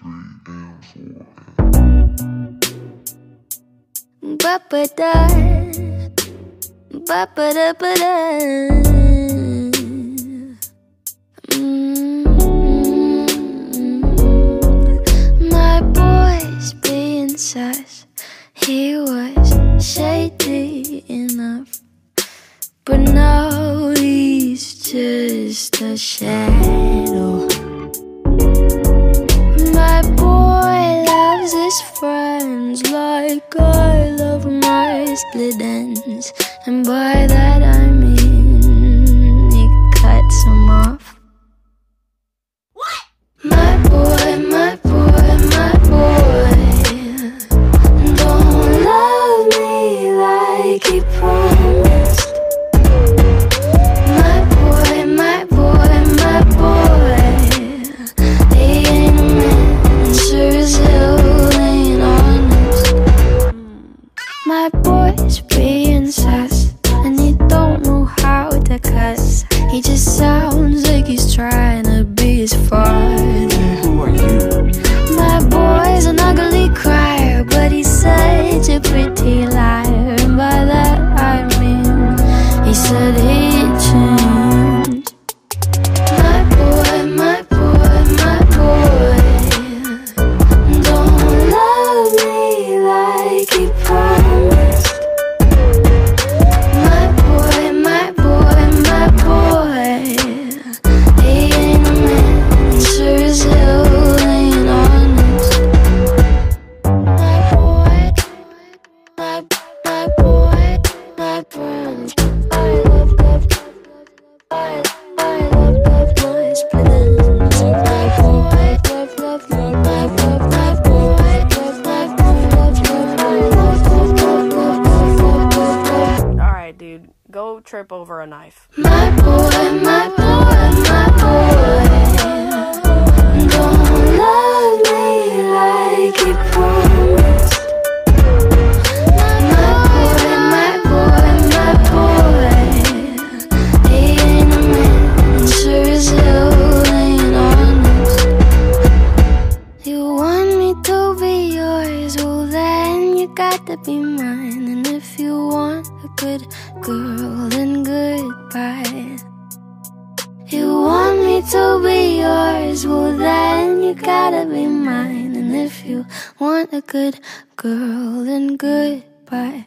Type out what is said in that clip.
three, and four. Ba-ba-da, ba-ba-da-ba-da. Mm-hmm. My boy's being sus. He was shady enough, but now he's just a shadow. And by that I mean he cuts them off. Cuss. He just sounds like he's trying to be his father. Who are you? My boy's an ugly crier, but he's such a pretty liar. And by that I mean, he said he Go trip over a knife. My boy, my boy, my boy, got to be mine. And if you want a good girl, then goodbye. You want me to be yours, well then you gotta be mine. And if you want a good girl, then goodbye.